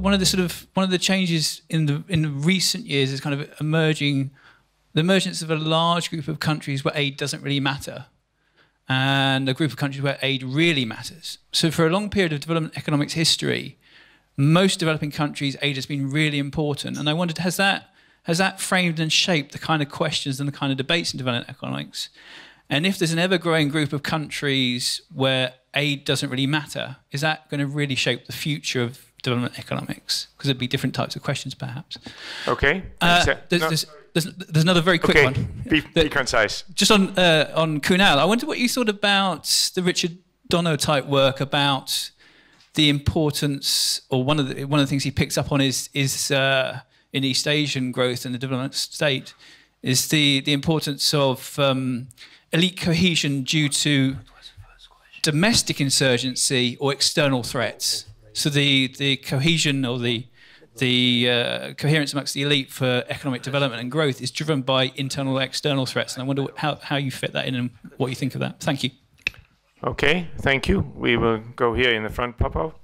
one of the sort of one of the changes in the in recent years is kind of emerging the emergence of a large group of countries where aid doesn't really matter and a group of countries where aid really matters. So for a long period of development economics history, most developing countries aid has been really important. And I wondered, has that has that framed and shaped the kind of questions and the kind of debates in development economics? And if there's an ever-growing group of countries where aid doesn't really matter, is that going to really shape the future of development economics? Because it'd be different types of questions, perhaps. Okay. Uh, there's, no. there's, there's, there's, another very quick okay. one. Be, be concise. Just on uh, on Kunal, I wonder what you thought about the Richard Doner type work about the importance, or one of the one of the things he picks up on is is uh, in East Asian growth and the development state is the the importance of um, elite cohesion due to domestic insurgency or external threats. So the, the cohesion or the the uh, coherence amongst the elite for economic development and growth is driven by internal external threats. And I wonder how, how you fit that in and what you think of that. Thank you. Okay, thank you. We will go here in the front, Popo,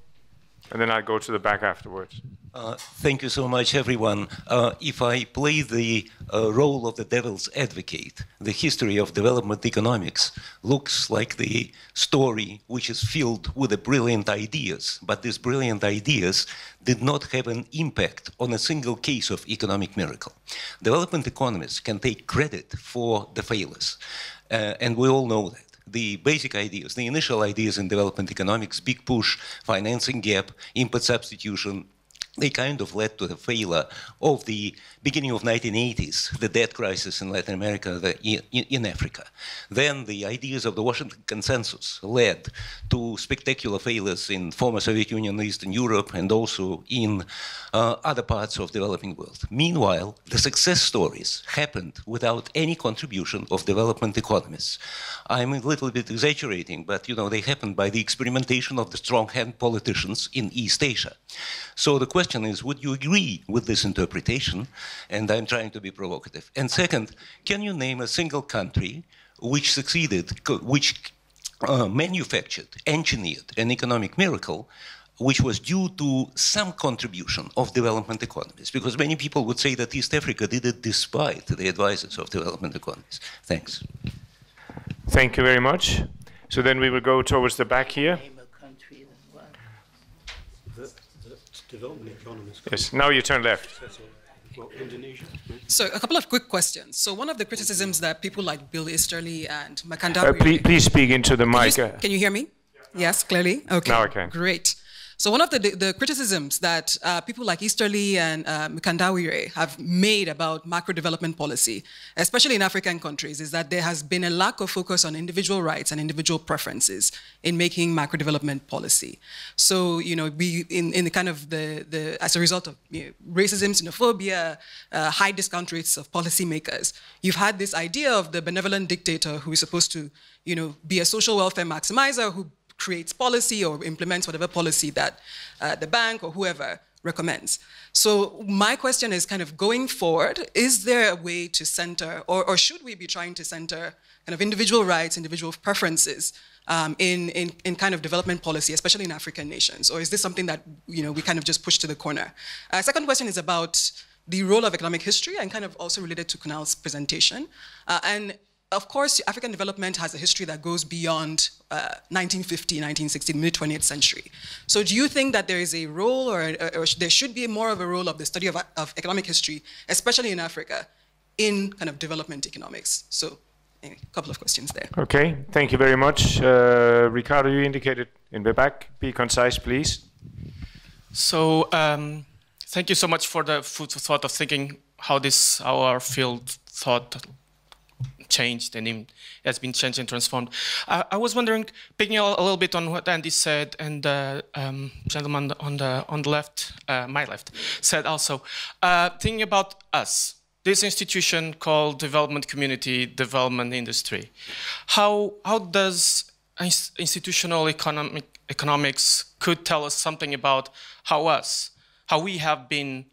and then I'll go to the back afterwards. Uh, thank you so much, everyone. Uh, if I play the uh, role of the devil's advocate, the history of development economics looks like the story which is filled with the brilliant ideas, but these brilliant ideas did not have an impact on a single case of economic miracle. Development economists can take credit for the failures, uh, and we all know that the basic ideas, the initial ideas in development economics, big push, financing gap, import substitution, they kind of led to the failure of the beginning of 1980s, the debt crisis in Latin America, the, in, in, Africa. Then the ideas of the Washington Consensus led to spectacular failures in former Soviet Union, Eastern Europe, and also in uh, other parts of the developing world. Meanwhile, the success stories happened without any contribution of development economists. I'm a little bit exaggerating, but you know they happened by the experimentation of the strong-hand politicians in East Asia. So the question is, would you agree with this interpretation? And I'm trying to be provocative. And second, can you name a single country which succeeded, which uh, manufactured, engineered an economic miracle which was due to some contribution of development economies, because many people would say that East Africa did it despite the advices of development economies. Thanks. Thank you very much. So then we will go towards the back here. Yes, now you turn left. Well, so a couple of quick questions. So one of the criticisms that people like Bill Easterly and Mkandawire... Uh, please, please speak into the mic. Can you, can you hear me? Yes, clearly? Okay. Now I can. Great. So one of the, the criticisms that uh, people like Easterly and uh, Mkandawire have made about macro development policy, especially in African countries, is that there has been a lack of focus on individual rights and individual preferences in making macro development policy. So, you know, we, in, in the kind of the, the as a result of you know, racism, xenophobia, uh, high discount rates of policymakers, you've had this idea of the benevolent dictator who is supposed to, you know, be a social welfare maximizer who creates policy or implements whatever policy that uh, the bank or whoever recommends. So my question is kind of going forward, is there a way to center, or, or should we be trying to center kind of individual rights, individual preferences um, in, in, in, kind of development policy, especially in African nations? Or is this something that you know, we kind of just push to the corner? Uh, second question is about the role of economic history and kind of also related to Kunal's presentation. Uh, and of course, African development has a history that goes beyond uh, 1950, 1960, mid 20th century. So, do you think that there is a role, or, or, there should be more of a role of the study of, of, economic history, especially in Africa, in kind of development economics? So, a couple of questions there. Okay, thank you very much. Uh, Ricardo, you indicated in the back. Be concise, please. So, um, thank you so much for the food for thought of thinking how this our field thought changed and it has been changed and transformed. I, I was wondering, picking a, a, little bit on what Andy said and the um, gentleman on the on the left, uh, my left, said also, uh, thinking about us, this institution called Development Community Development Industry. How how does institutional economic economics could tell us something about how us, how we have been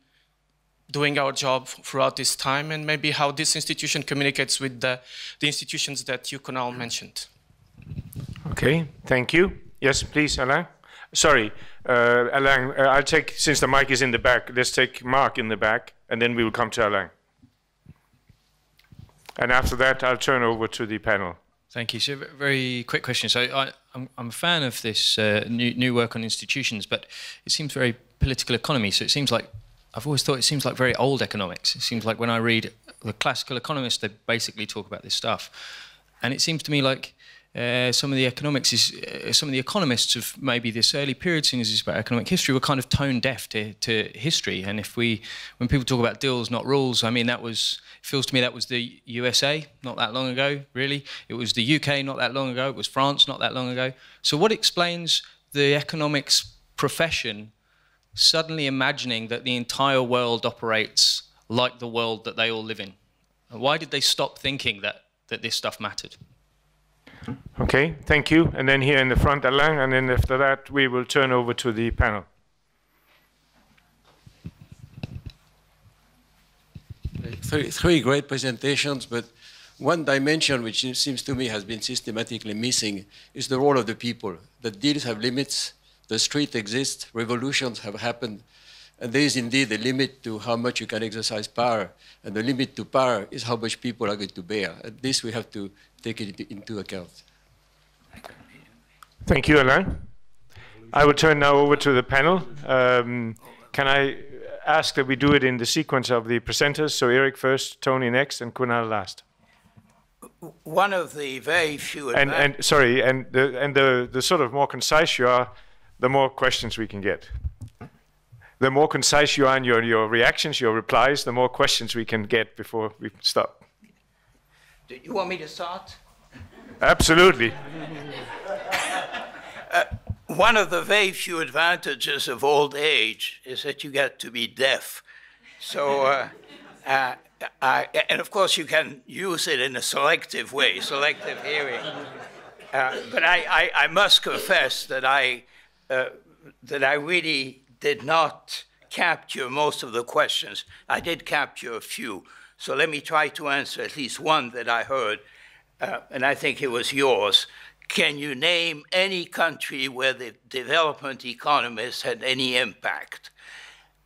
doing our job throughout this time and maybe how this institution communicates with the, the institutions that you, Kunal, mentioned. Okay, thank you. Yes, please, Alain. sorry, uh, Alain, uh, I'll take, since the mic is in the back, let's take Mark in the back, and then we will come to Alain. And after that, I'll turn over to the panel. Thank you. So, very quick question. So, I, am a fan of this uh, new, new work on institutions, but it seems very political economy. So, it seems like I've always thought it seems like very old economics. It seems like when I read the classical economists, they basically talk about this stuff, and it seems to me like uh, some of the economics is uh, some of the economists of maybe this early period, seeing as it's about economic history, were kind of tone deaf to, to history. And if we, when people talk about deals, not rules, I mean that was feels to me that was the USA not that long ago. Really, it was the UK not that long ago. It was France not that long ago. So what explains the economics profession suddenly imagining that the entire world operates like the world that they all live in? Why did they stop thinking that that this stuff mattered? Okay, thank you. And then here in the front, Alain, and then after that, we will turn over to the panel. Three, three great presentations, but one dimension which seems to me has been systematically missing is the role of the people. The deals have limits, the street exists, revolutions have happened, and there is indeed a limit to how much you can exercise power, and the limit to power is how much people are going to bear. And this we have to take it into account. Thank you, Alain. I will turn now over to the panel. Um, can I ask that we do it in the sequence of the presenters? So Eric first, Tony next, and Kunal last. One of the very few. And, and sorry, and the and the the sort of more concise you are, the more questions we can get. The more concise you are in your your reactions, your replies, the more questions we can get before we stop. Do you want me to start? Absolutely. uh, one of the very few advantages of old age is that you get to be deaf. So, uh, uh, I, and of course, you can use it in a selective way, selective hearing. Uh, but I, I, I, must confess that I, uh, that I really did not capture most of the questions. I did capture a few. So let me try to answer at least one that I heard, uh, and I think it was yours. Can you name any country where the development economists had any impact?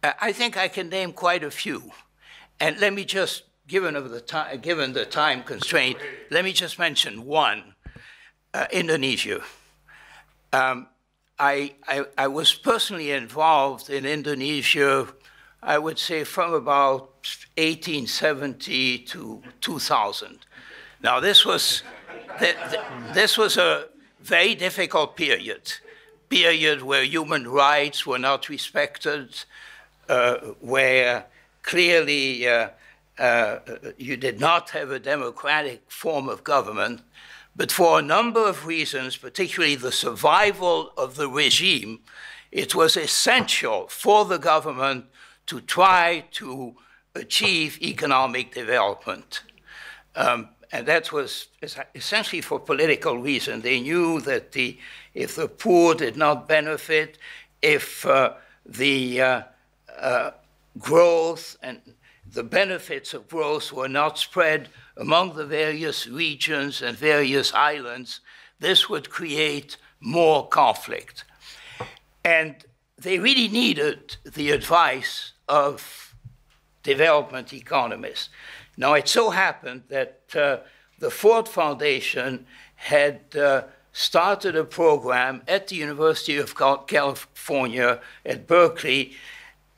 Uh, I think I can name quite a few. And let me just, given, of the, time, given the time constraint, let me just mention one, uh, Indonesia. Um, I, I, I was personally involved in Indonesia I would say from about 1870 to 2000. Now, this was, this was a very difficult period, period where human rights were not respected, uh, where clearly uh, uh, you did not have a democratic form of government, but for a number of reasons, particularly the survival of the regime, it was essential for the government to try to achieve economic development. Um, and that was essentially for political reason. They knew that the, if the poor did not benefit, if uh, the uh, uh, growth and the benefits of growth were not spread among the various regions and various islands, this would create more conflict. And they really needed the advice of development economists. Now, it so happened that uh, the Ford Foundation had uh, started a program at the University of California at Berkeley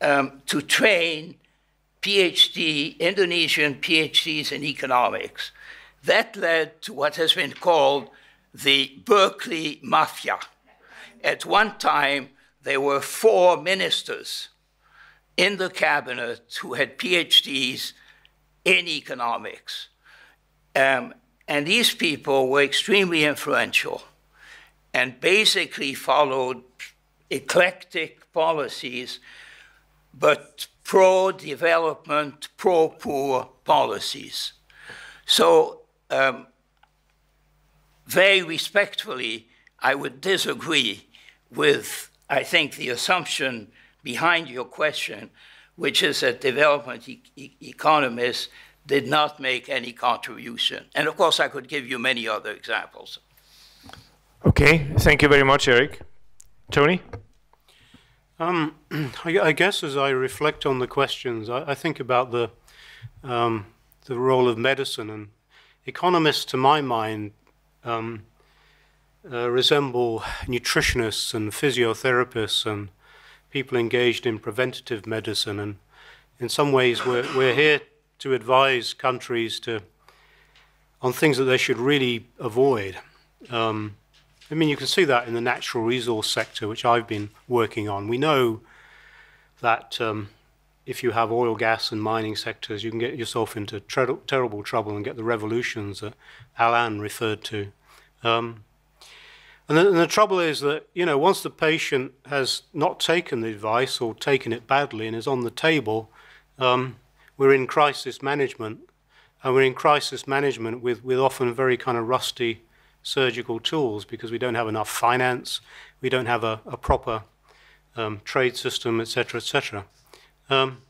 um, to train PhD, Indonesian PhDs in economics. That led to what has been called the Berkeley Mafia. At one time, there were four ministers in the cabinet who had PhDs in economics. Um, and these people were extremely influential and basically followed eclectic policies, but pro development, pro poor policies. So, um, very respectfully, I would disagree with, I think, the assumption behind your question, which is that development e e economists did not make any contribution. And of course, I could give you many other examples. Okay, thank you very much, Eric. Tony? Um, I, I, guess as I reflect on the questions, I, I think about the um, the role of medicine and economists, to my mind, um, uh, resemble nutritionists and physiotherapists and people engaged in preventative medicine. And in some ways, we're, we're here to advise countries to on things that they should really avoid. Um, I mean, you can see that in the natural resource sector, which I've been working on. We know that um, if you have oil, gas, and mining sectors, you can get yourself into ter terrible trouble and get the revolutions that Alain referred to. Um, and, the, and the trouble is that, you know, once the patient has not taken the advice or taken it badly and is on the table, um, we're in crisis management. And we're in crisis management with, with often very kind of rusty surgical tools because we don't have enough finance, we don't have a, a proper um, trade system, etc., etc. Um,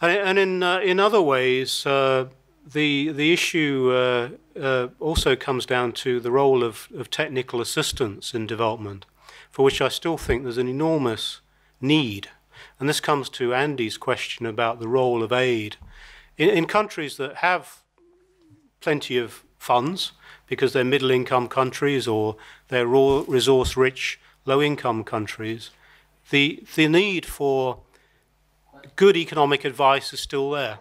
and, and, in uh, in other ways, uh, the the issue uh, uh, also comes down to the role of, of technical assistance in development, for which I still think there's an enormous need. And this comes to Andy's question about the role of aid in, in countries that have plenty of funds because they're middle income countries or they're raw resource rich low income countries, the, the need for good economic advice is still there.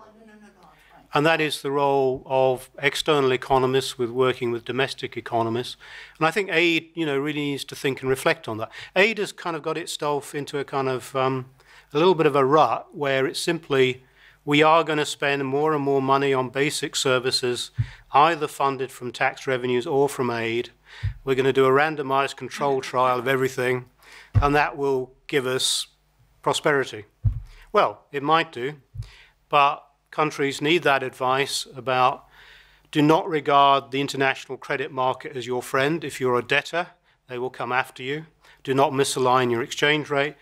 And that is the role of external economists with working with domestic economists. And I think aid, you know, really needs to think and reflect on that. Aid has kind of got itself into a kind of um, a little bit of a rut where it's simply we are going to spend more and more money on basic services, either funded from tax revenues or from aid. We're going to do a randomized control trial of everything, and that will give us prosperity. Well, it might do, but countries need that advice about do not regard the international credit market as your friend. If you're a debtor, they will come after you. Do not misalign your exchange rate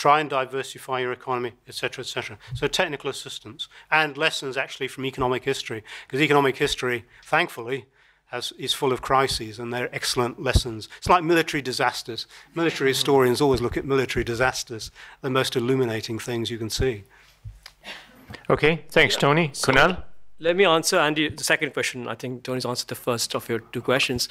try and diversify your economy, etc., etc. So technical assistance and lessons actually from economic history, because economic history, thankfully, has, is full of crises and they're excellent lessons. It's like military disasters. Military historians always look at military disasters, the most illuminating things you can see. Okay, thanks, Tony. Kunal? Let me answer Andy the second question. I think Tony's answered the first of your two questions.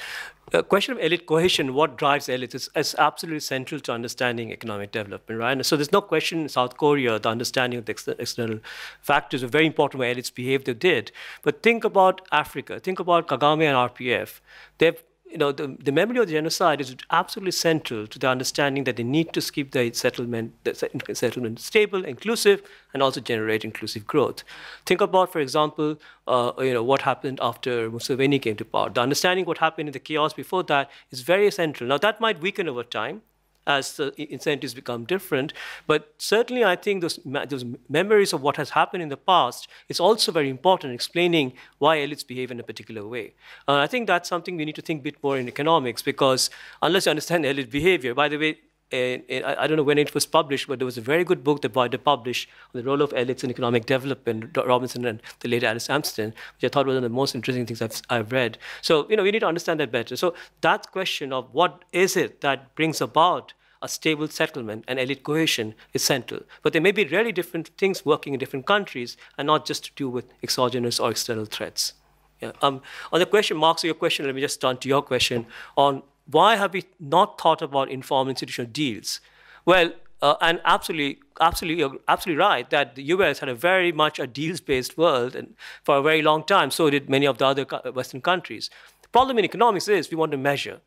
The question of elite cohesion, what drives elites, is, is absolutely central to understanding economic development, right? And so there's no question in South Korea, the understanding of the ex external factors are very important where elites behave they did. But think about Africa, think about Kagame and RPF. They've you know, the, the memory of the genocide is absolutely central to the understanding that they need to keep the settlement, the settlement stable, inclusive, and also generate inclusive growth. Think about, for example, uh, you know, what happened after Museveni came to power. The understanding what happened in the chaos before that is very central. Now, that might weaken over time, as the incentives become different. But certainly, I think those, those memories of what has happened in the past is also very important, explaining why elites behave in a particular way. Uh, I think that's something we need to think a bit more in economics, because unless you understand elite behavior, by the way, I don't know when it was published, but there was a very good book that Boyd published on the role of elites in economic development, Robinson and the late Alice Amsden, which I thought was one of the most interesting things I've, I've read. So, you know, we need to understand that better. So that question of what is it that brings about a stable settlement and elite cohesion is central. But there may be really different things working in different countries and not just to do with exogenous or external threats. Yeah. Um, on the question, Mark, so your question, let me just turn to your question on why have we not thought about informal institutional deals? Well, uh, and absolutely, absolutely, you're absolutely right that the U.S. had a very much a deals-based world, and for a very long time, so did many of the other Western countries. The problem in economics is we want to measure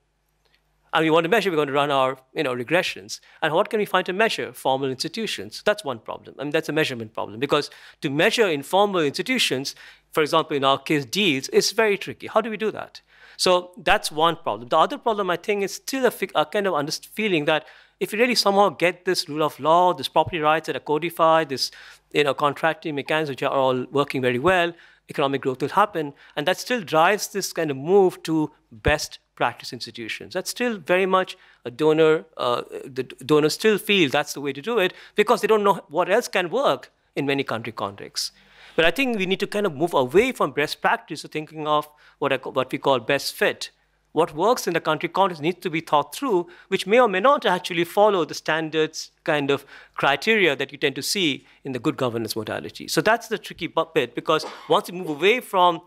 and we want to measure, we're going to run our you know, regressions. And what can we find to measure? Formal institutions. That's one problem. I mean, that's a measurement problem because to measure informal institutions, for example, in our case, deals, is very tricky. How do we do that? So that's one problem. The other problem, I think, is still a, a kind of feeling that if you really somehow get this rule of law, this property rights that are codified, this you know, contracting mechanisms which are all working very well, economic growth will happen. And that still drives this kind of move to best practice institutions. That's still very much a donor, uh, the donors still feel that's the way to do it because they don't know what else can work in many country contexts. But I think we need to kind of move away from best practice to thinking of what, I, what we call best fit. what works in the country context needs to be thought through, which may or may not actually follow the standards kind of criteria that you tend to see in the good governance modality. So that's the tricky bit because once you move away from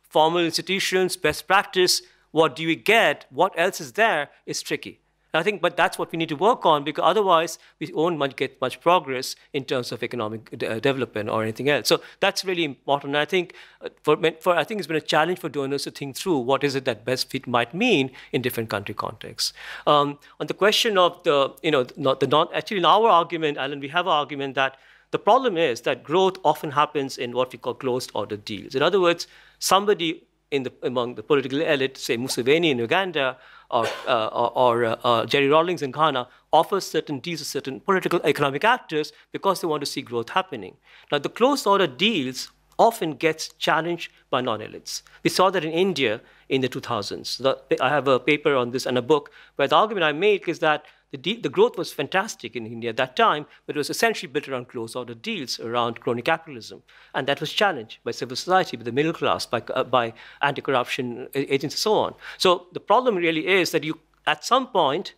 formal institutions, best practice, what do you get? What else is there is tricky. I think, but that's what we need to work on because otherwise we won't much get much progress in terms of economic uh, development or anything else. So that's really important. And I think uh, for, for I think it's been a challenge for donors to think through what is it that best fit might mean in different country contexts. Um, on the question of the, you know, not the non, actually in our argument, Alan, we have an argument that the problem is that growth often happens in what we call closed order deals. In other words, somebody in the, among the political elite, say Museveni in Uganda, or, uh, or uh, uh, Jerry Rawlings in Ghana offers certain deals to certain political economic actors because they want to see growth happening. Now, the closed order deals often gets challenged by non-elites. We saw that in India in the 2000s. The, I have a paper on this and a book where the argument I make is that the, the, growth was fantastic in India at that time, but it was essentially built around close order deals, around crony capitalism. And that was challenged by civil society, by the middle class, by, uh, by anti corruption agents, and so on. So the problem really is that you, at some point,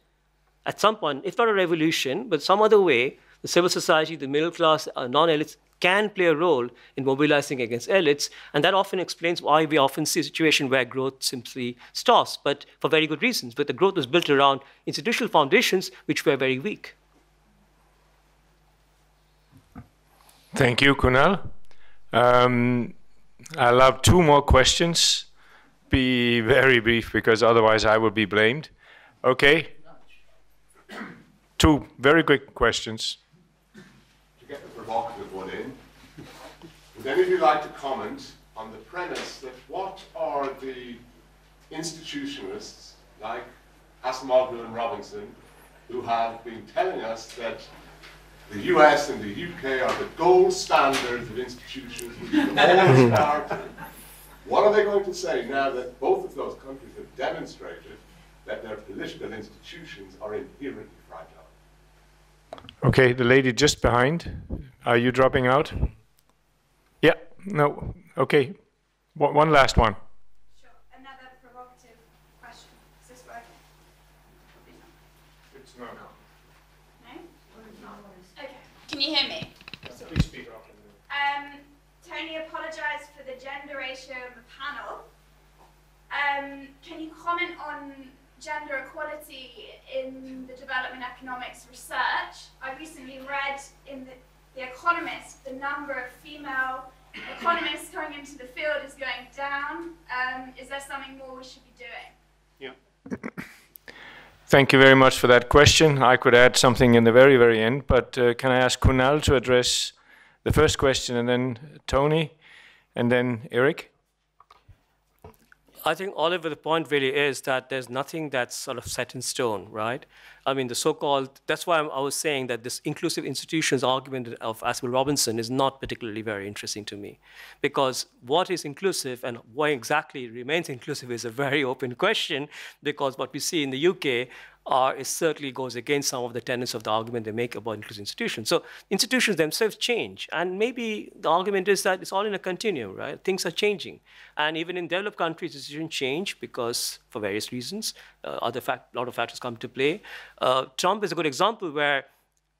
at some point, if not a revolution, but some other way, the civil society, the middle class, uh, non elites can play a role in mobilizing against elites. And that often explains why we often see a situation where growth simply stops, but for very good reasons. But the growth was built around institutional foundations which were very weak. Thank you, Kunal. Um, I'll have two more questions. Be very brief because otherwise I will be blamed. Okay. Two very quick questions. To get the provocative one in, would any of you like to comment on the premise that what are the institutionalists like Acemoglu and Robinson who have been telling us that the US and the UK are the gold standards of institutions which should always start. What are they going to say now that both of those countries have demonstrated that their political institutions are inherently fragile? Okay, the lady just behind. Are you dropping out? Yeah, no, okay. One last one. Sure, another provocative question. Is this working? It's not. No? Okay, can you hear me? Please speak up. Um, Tony apologised for the gender ratio of the panel. Um, can you comment on gender equality in the development economics research? I recently read in the the Economist, the number of female economists coming into the field is going down. Um, is there something more we should be doing? Yeah. Thank you very much for that question. I could add something in the very, very end, but uh, can I ask Kunal to address the first question and then Tony and then Eric? I think, Oliver, the point really is that there's nothing that's sort of set in stone, right? I mean, the so-called, that's why I was saying that this inclusive institutions argument of Asbel Robinson is not particularly very interesting to me. Because what is inclusive and why exactly remains inclusive is a very open question, because what we see in the UK are, it certainly goes against some of the tenets of the argument they make about inclusive institutions. So institutions themselves change. And maybe the argument is that it's all in a continuum, right? Things are changing. And even in developed countries, institutions change because, for various reasons, uh, other fact, a lot of factors come to play. Uh, Trump is a good example where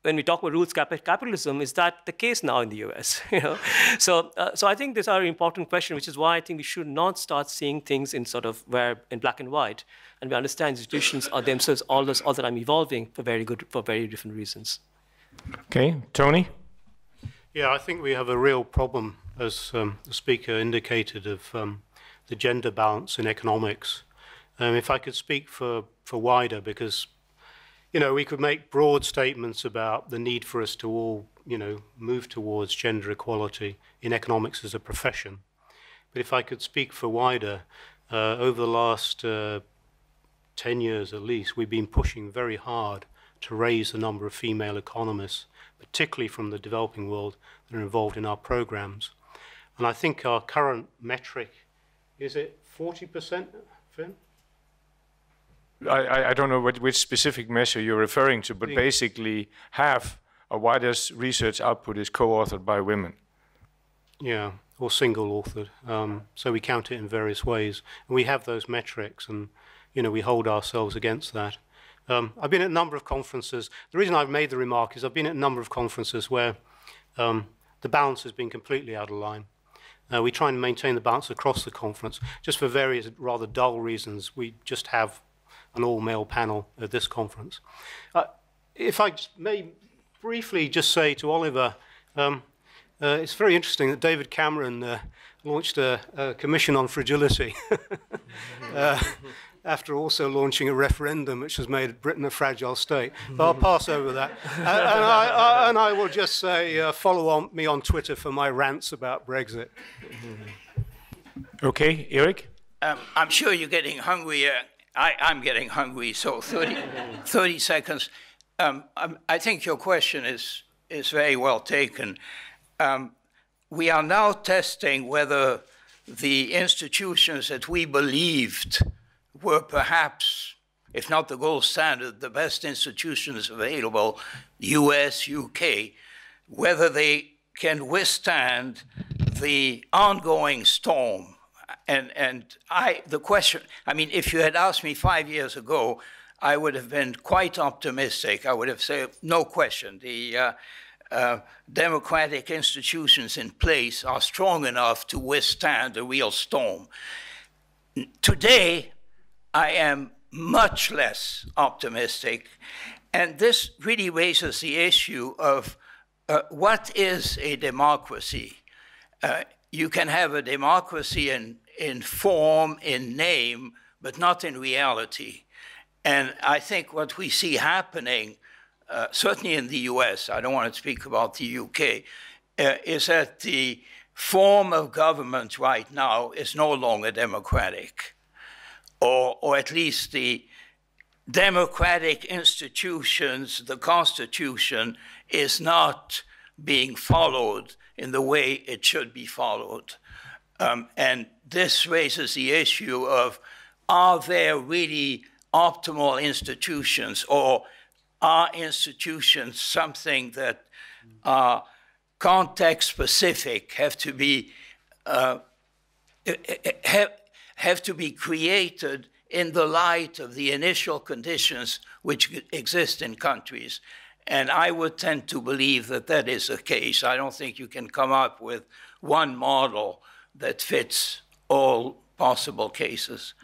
when we talk about rules capitalism, is that the case now in the US? you know? so, uh, so I think these are an important question, which is why I think we should not start seeing things in sort of where in black and white, and we understand institutions are themselves all, this, all the time evolving for very good, for very different reasons. Okay, Tony. Yeah, I think we have a real problem, as um, the speaker indicated, of um, the gender balance in economics. Um, if I could speak for, for WIDER, because you know, we could make broad statements about the need for us to all, you know, move towards gender equality in economics as a profession. But if I could speak for WIDER, uh, over the last uh, 10 years at least, we've been pushing very hard to raise the number of female economists, particularly from the developing world, that are involved in our programs. And I think our current metric, is it 40%, Finn? I, I don't know what, which specific measure you're referring to, but basically half of WIDER's research output is co-authored by women. Yeah, or single authored. Um, so we count it in various ways. And we have those metrics and you know, we hold ourselves against that. Um, I've been at a number of conferences. The reason I've made the remark is I've been at a number of conferences where um, the balance has been completely out of line. Uh, we try and maintain the balance across the conference, just for various rather dull reasons. We just have an all-male panel at this conference. Uh, if I may briefly just say to Oliver, um, uh, it's very interesting that David Cameron uh, launched a, a, commission on fragility. Uh, after also launching a referendum which has made Britain a fragile state. But I'll pass over that. and, and, I, I, and, I, will just say uh, follow on, me on Twitter for my rants about Brexit. Okay, Eric? Um, I'm sure you're getting hungry. I, am getting hungry, so 30, 30 seconds. Um, um, I think your question is, is very well taken. Um, we are now testing whether the institutions that we believed were perhaps, if not the gold standard, the best institutions available, US, UK, whether they can withstand the ongoing storm. And, and I, the question, I mean, if you had asked me five years ago, I would have been quite optimistic. I would have said, no question, the uh, uh, democratic institutions in place are strong enough to withstand a real storm. Today, I am much less optimistic. And this really raises the issue of uh, what is a democracy? Uh, you can have a democracy in, in form, in name, but not in reality. And I think what we see happening, uh, certainly in the US, I don't want to speak about the UK, uh, is that the form of government right now is no longer democratic or, or at least the democratic institutions, the Constitution, is not being followed in the way it should be followed. Um, and this raises the issue of are there really optimal institutions or are institutions something that are context specific, have to be uh, have, have to be created in the light of the initial conditions which exist in countries. And I would tend to believe that that is the case. I don't think you can come up with one model that fits all possible cases.